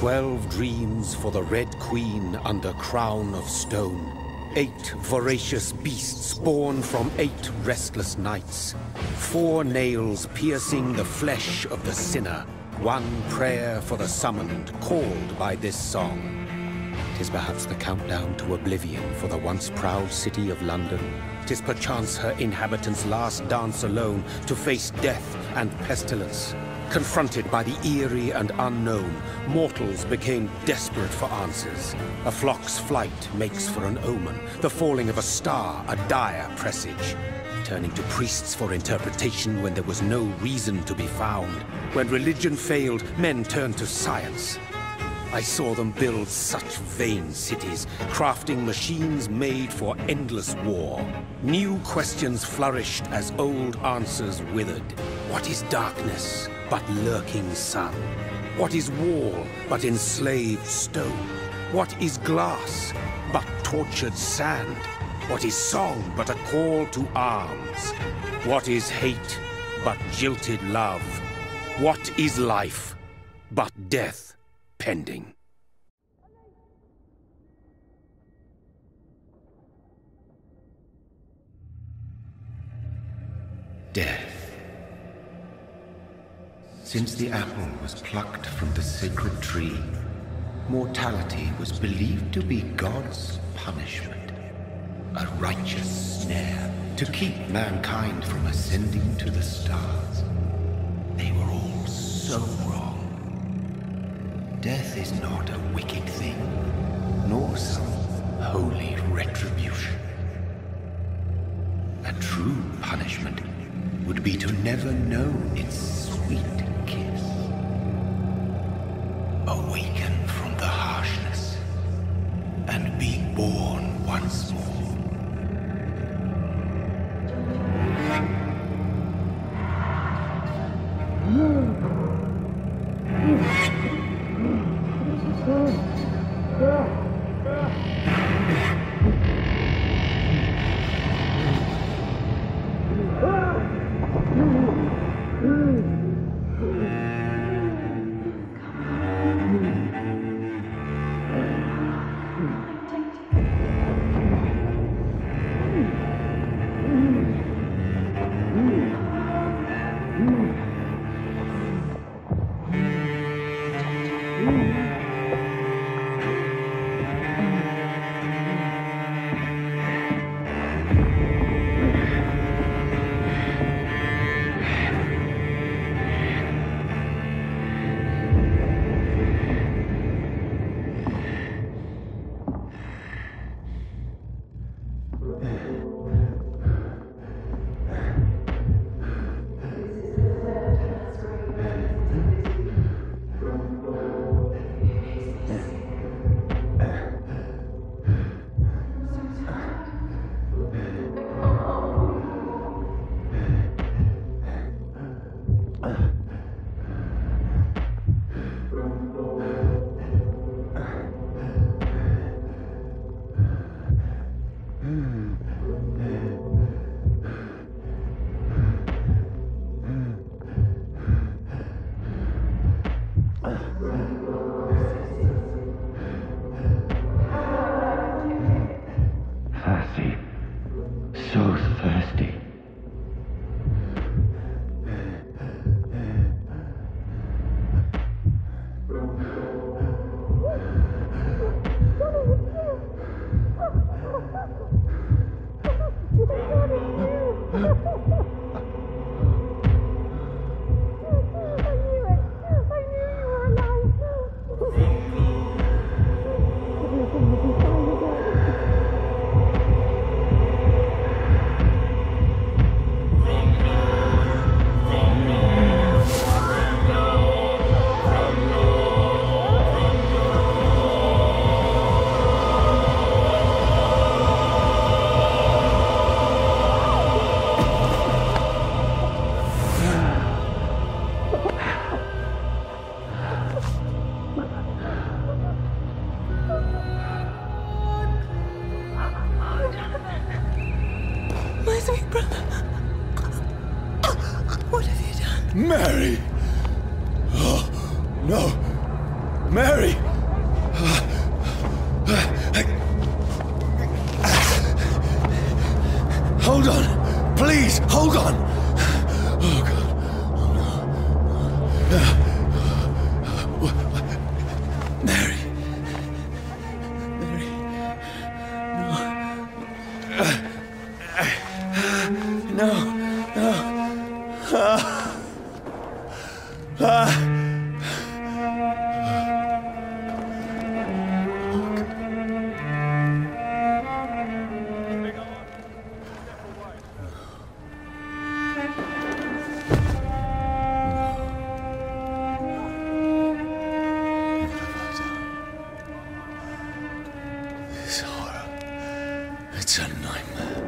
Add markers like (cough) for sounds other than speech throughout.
Twelve dreams for the Red Queen under crown of stone. Eight voracious beasts born from eight restless nights. Four nails piercing the flesh of the sinner. One prayer for the summoned, called by this song. Tis perhaps the countdown to oblivion for the once proud city of London. Tis perchance her inhabitants' last dance alone to face death and pestilence. Confronted by the eerie and unknown, mortals became desperate for answers. A flock's flight makes for an omen, the falling of a star a dire presage. Turning to priests for interpretation when there was no reason to be found. When religion failed, men turned to science. I saw them build such vain cities, crafting machines made for endless war. New questions flourished as old answers withered. What is darkness but lurking sun? What is wall but enslaved stone? What is glass but tortured sand? What is song but a call to arms? What is hate but jilted love? What is life but death pending? Death. Since the apple was plucked from the sacred tree, mortality was believed to be God's punishment. A righteous snare to keep mankind from ascending to the stars. They were all so wrong. Death is not a wicked thing, nor some holy retribution. A true punishment would be to never know its sweet Awaken Mary! Oh, no. Mary! It's a nightmare.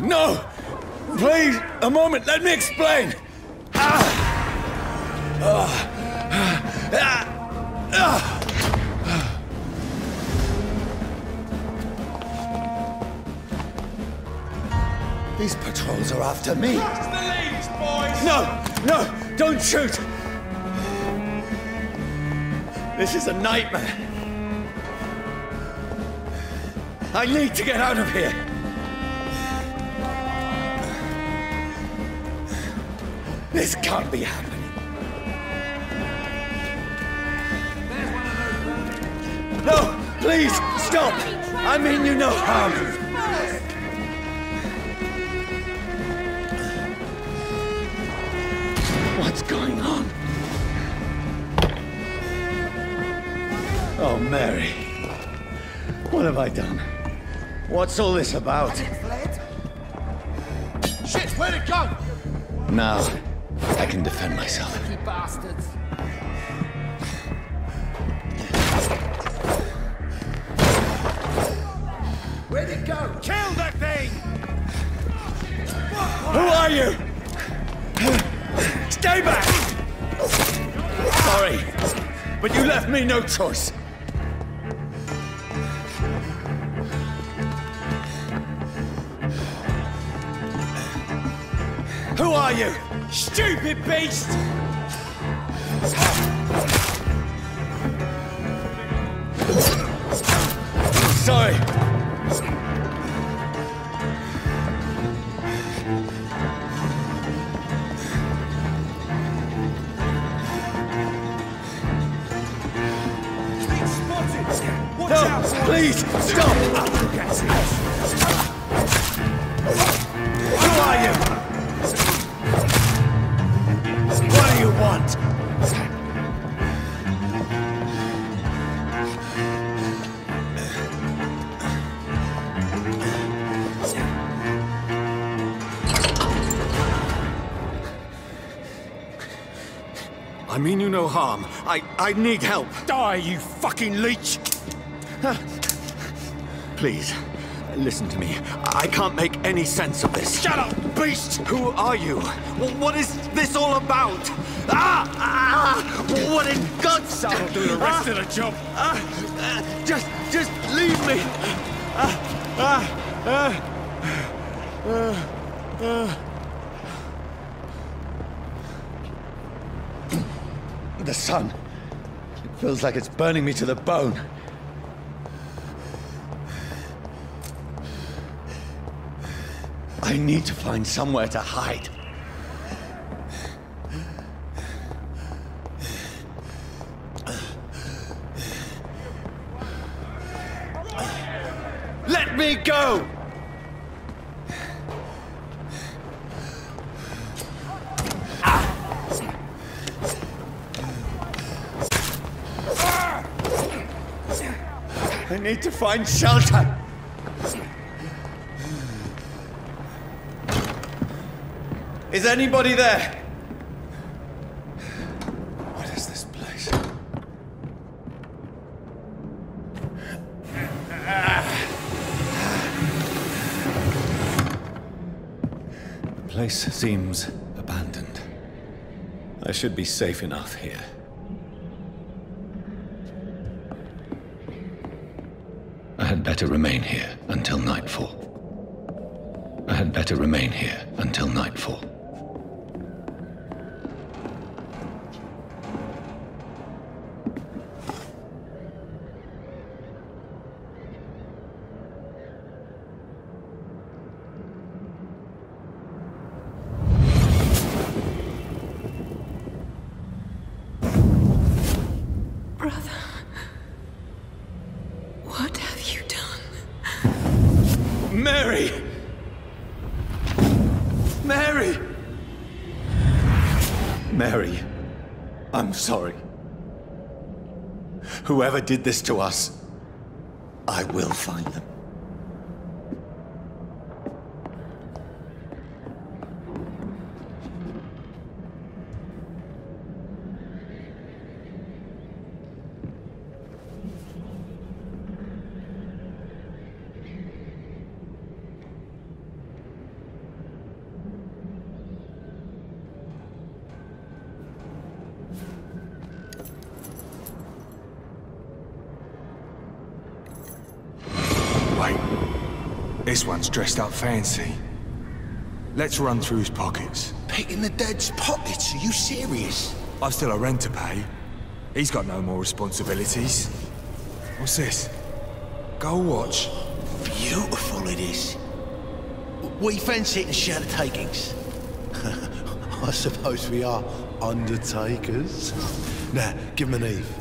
No! Please, a moment, let me explain! Ah! Ah! Ah! Ah! These patrols are after me. No! No! Don't shoot! This is a nightmare. I need to get out of here. This can't be happening. No, please, stop! I mean you no harm. Oh, Mary. What have I done? What's all this about? Shit, where'd it go? Now, I can defend myself. You bastards. Where'd it go? Kill that thing! Who are you? Stay back! Sorry, but you left me no choice. Who are you? Stupid beast! Sorry. No, please, stop! I mean you no harm. I, I need help. Die, you fucking leech! Please, listen to me. I can't make any sense of this. Shut up, beast! Who are you? What is this all about? Ah! ah what in God's That'll do the rest of the job. Ah, ah, just, just leave me. Ah, ah, ah, ah, ah. The sun. It feels like it's burning me to the bone. I need to find somewhere to hide. Let me go! I need to find shelter. Is anybody there? What is this place? The place seems abandoned. I should be safe enough here. Better remain here until nightfall. I had better remain here until nightfall. Sorry. Whoever did this to us, I will find them. This one's dressed up fancy. Let's run through his pockets. Picking the dead's pockets? Are you serious? I've still a rent to pay. He's got no more responsibilities. What's this? Gold watch. Beautiful it is. We fancy it in shadow takings. (laughs) I suppose we are undertakers. Now, give him an Eve.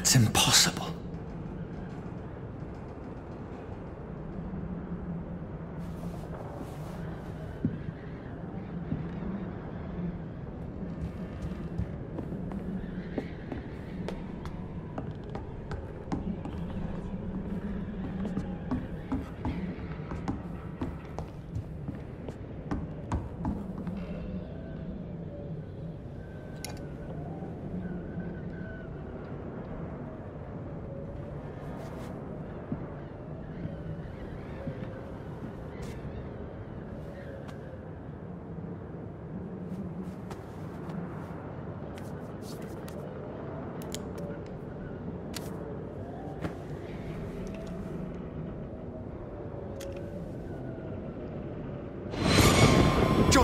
That's impossible.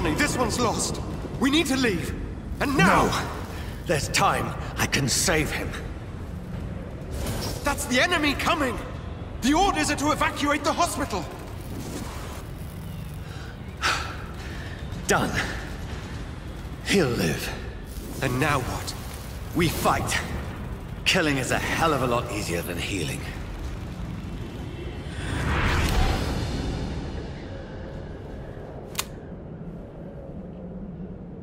Johnny, this one's lost. We need to leave. And now! No! There's time. I can save him. That's the enemy coming! The orders are to evacuate the hospital! (sighs) Done. He'll live. And now what? We fight. Killing is a hell of a lot easier than healing.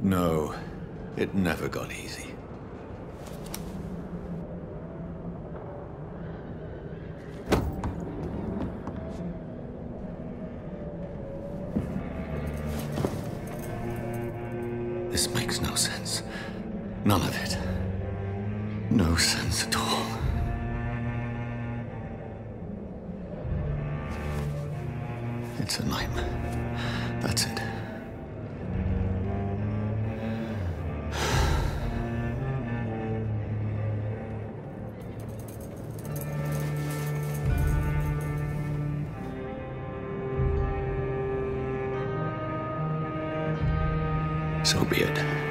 No, it never got easy. This makes no sense. None of it. No sense at all. It's a nightmare. That's it. So be it.